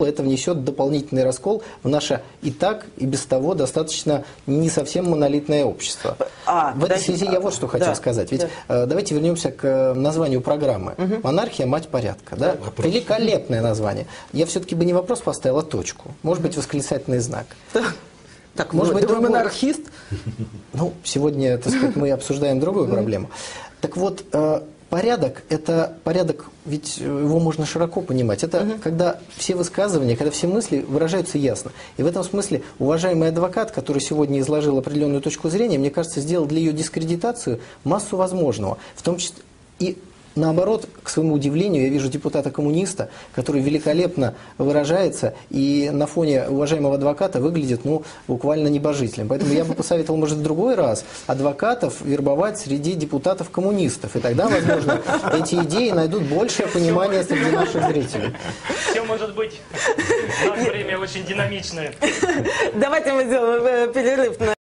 это внесет дополнительный раскол в наше и так, и без того достаточно не совсем монолитное общество. А, в этой связи я вот что хочу да, сказать. Ведь да. э, давайте вернемся к э, названию программы. «Монархия – мать порядка». Да? Великолепное название. Я все-таки бы не вопрос поставил, а точку. Может быть, восклицательный знак. Так, Может может быть, быть, вы другой- монархист? Ну, сегодня, так сказать, мы обсуждаем другую проблему. Так вот, э, порядок – это порядок, ведь э, его можно широко понимать. Это когда все высказывания, когда все мысли выражаются ясно. И в этом смысле уважаемый адвокат, который сегодня изложил определенную точку зрения, мне кажется, сделал для ее дискредитацию массу возможного. В том числе и Наоборот, к своему удивлению, я вижу депутата-коммуниста, который великолепно выражается и на фоне уважаемого адвоката выглядит ну, буквально небожителем. Поэтому я бы посоветовал, может, в другой раз адвокатов вербовать среди депутатов-коммунистов. И тогда, возможно, эти идеи найдут большее понимание среди наших зрителей. Все может быть. У нас время очень динамичное. Давайте мы сделаем э, перерыв на